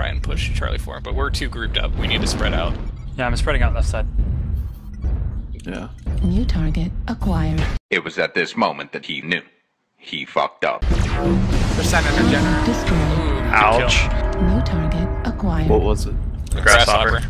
try and push Charlie 4, but we're too grouped up. We need to spread out. Yeah, I'm spreading out left side. Yeah. New target acquired. It was at this moment that he knew. He fucked up. Percent energetic. Destroyed. Ouch. New target acquired. What was it? Grasshopper.